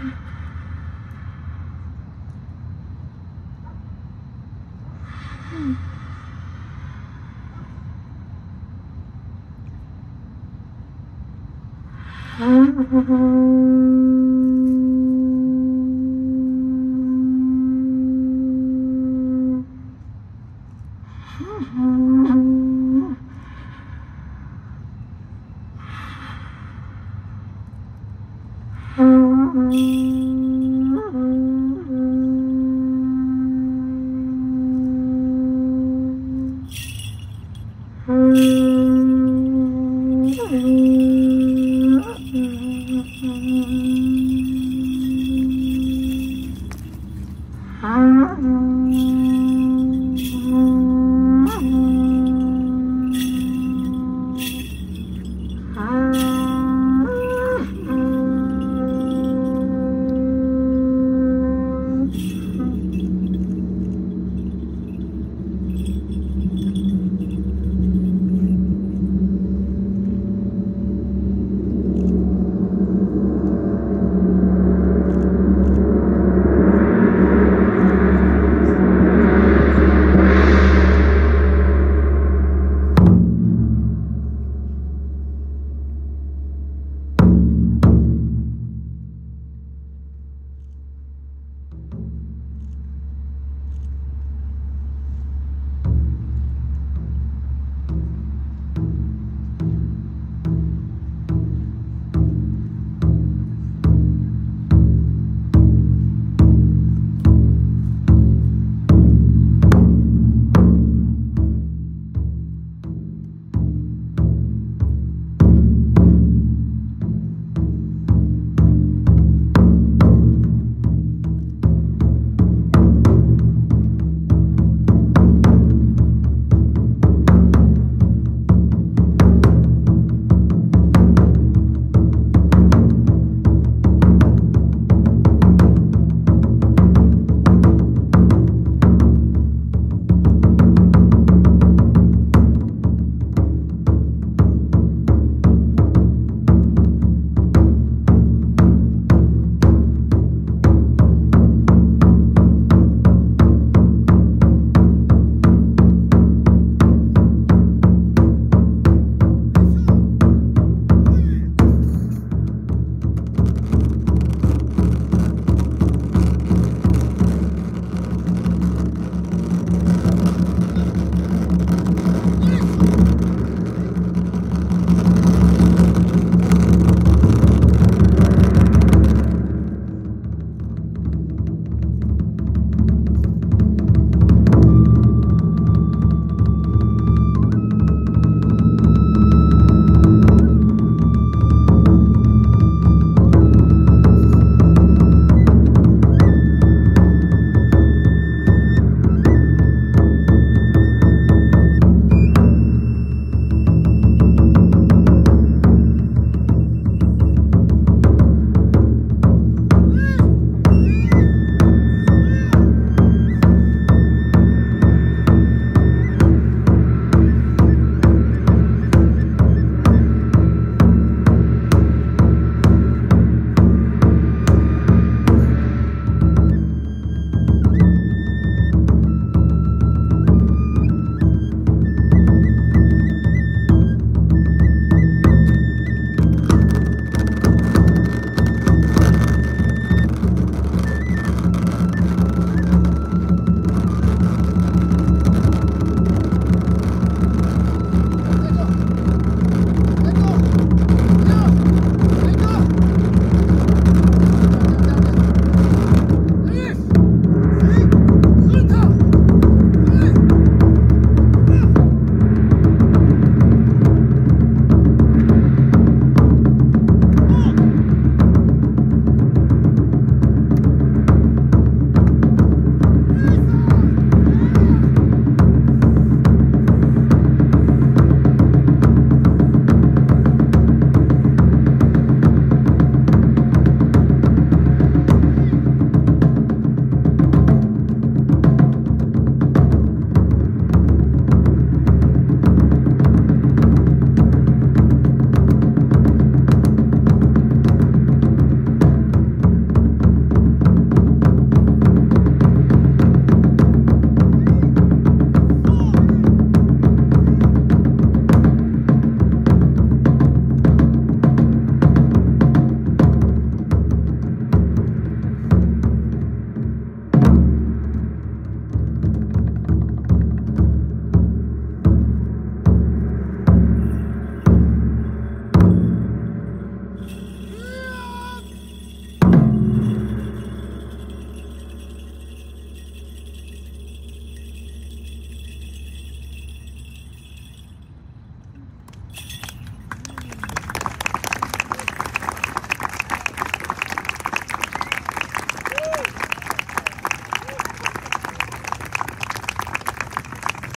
Mm-hmm. 嗯。